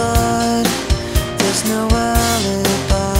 blood, there's no alibi.